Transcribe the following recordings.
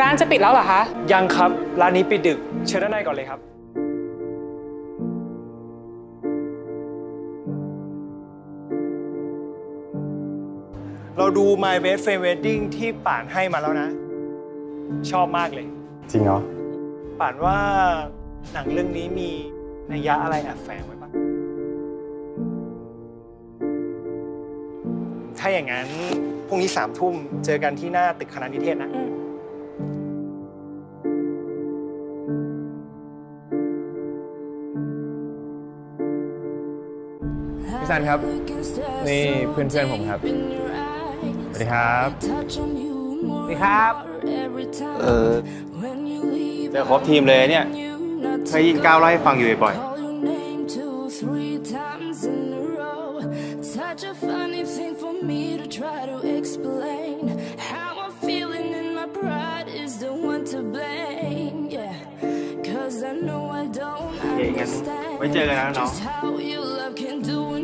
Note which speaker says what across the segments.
Speaker 1: ร้านจะปิดแล้วเหรอคะ
Speaker 2: ยังครับ ร้านนี้ปิดดึก เชิญด้านในก่อนเลยครับ เราดู My Best Friend Wedding ที่ป่านให้มาแล้วนะ ชอบมากเลย
Speaker 3: จริงเหรอ
Speaker 2: ป่านว่าหนังเรื่องนี้มีนัยยะอะไรแอบแฝงไว้ปะถ้าอย่างนั้นพรุ่งนี้สามทุ่มเจอกันที่หน้าตึกคณะนิเทศนะ
Speaker 3: พี่ซันครับ นี่เพื่อนเพื่อนๆผมครับ สวัสดีครับ
Speaker 4: สวัสดีครับ
Speaker 5: เออเจอครบทีมเลยเนี่ยเคยยินก้าวเล่าให้ฟังอยู่บ่อย
Speaker 4: Such a funny thing for me to try to explain how I'm feeling and my pride is the one to blame. Yeah, cause I know I don't
Speaker 5: ๆเย่งั้น
Speaker 4: understand
Speaker 5: ไว้เจอกันนะน้อง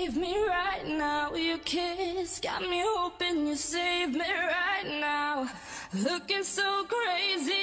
Speaker 4: save me right now. Your kiss got me hoping you save me right now. Looking so crazy,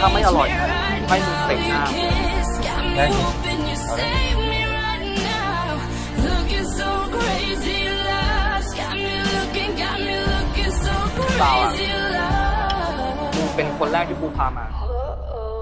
Speaker 5: ถ้าไม่อร่อย
Speaker 4: me right
Speaker 5: ไม่มีเตะ
Speaker 4: now.
Speaker 5: หน้า
Speaker 4: Your kiss got me
Speaker 5: ได้
Speaker 4: hoping you save me right now. Looking so crazy, love. Got me looking, got me looking so crazy, love.
Speaker 5: เป็นคนแรกที่ปูพามา
Speaker 4: Oh,